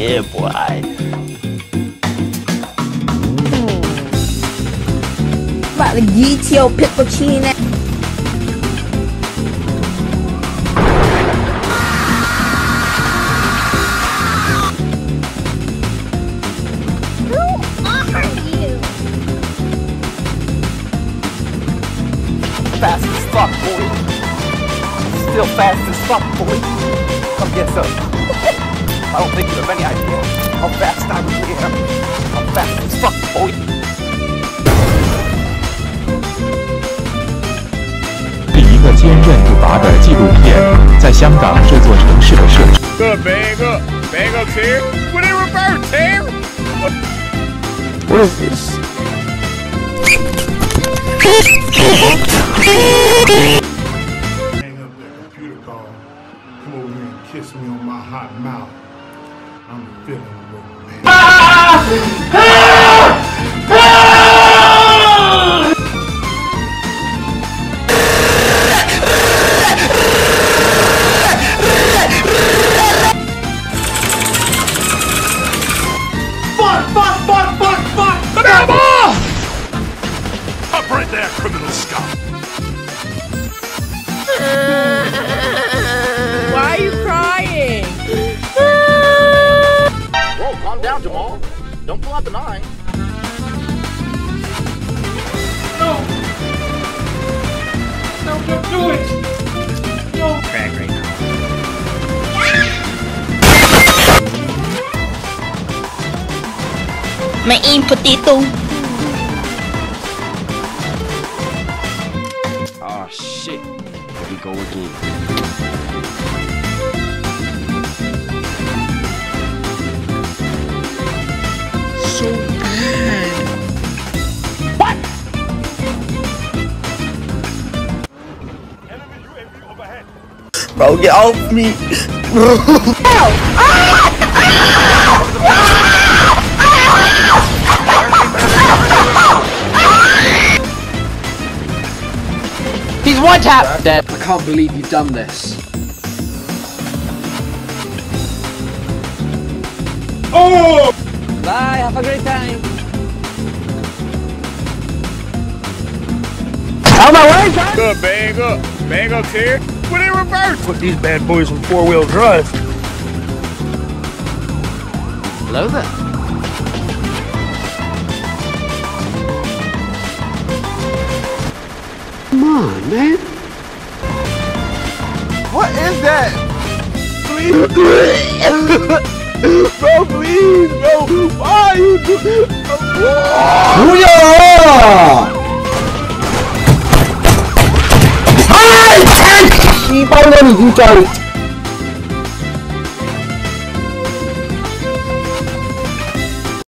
Yeah, boy. About the get your. Who are you? Fast as fuck, boy. Still fast as fuck, boy. Come get some. I don't think you have any idea how fast I really am. I'm fast as fuck, boy. 是一个坚韧不拔的纪录片，在香港这座城市的设置。 Good, bang up. Bang up's here. What in reverse, here? What is this? hang up that computer call, come over here and kiss me on my hot mouth. I'm feeling a little man. Up right there, criminal scum. Down, Jamal. Don't pull out the nine. No, no, Crack right now. May aim potato. Oh shit. Here we go again. So bad. Bro, get off me. He's one tap dead. I can't believe you've done this. Bye, have a great time. Out my way, son. Good, bang up. Bang up's here. What in reverse? Put these bad boys on four wheel drive. Hello there. on, man. What is that? Bro, please, bro. Why you do? 뭐야? 아이, 씨발년이 진짜.